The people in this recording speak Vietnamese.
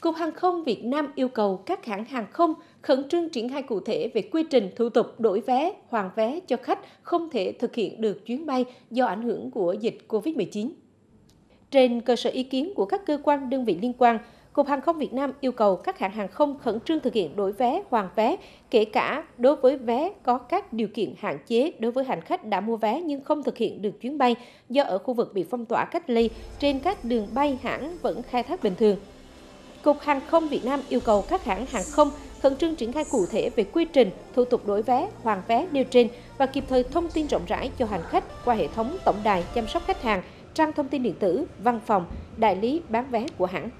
Cục Hàng không Việt Nam yêu cầu các hãng hàng không khẩn trương triển khai cụ thể về quy trình thủ tục đổi vé, hoàn vé cho khách không thể thực hiện được chuyến bay do ảnh hưởng của dịch COVID-19. Trên cơ sở ý kiến của các cơ quan đơn vị liên quan, Cục Hàng không Việt Nam yêu cầu các hãng hàng không khẩn trương thực hiện đổi vé, hoàn vé, kể cả đối với vé có các điều kiện hạn chế đối với hành khách đã mua vé nhưng không thực hiện được chuyến bay do ở khu vực bị phong tỏa cách ly trên các đường bay hãng vẫn khai thác bình thường. Cục Hàng không Việt Nam yêu cầu các hãng hàng không khẩn trương triển khai cụ thể về quy trình, thủ tục đổi vé, hoàn vé nêu trên và kịp thời thông tin rộng rãi cho hành khách qua hệ thống tổng đài chăm sóc khách hàng, trang thông tin điện tử, văn phòng, đại lý bán vé của hãng.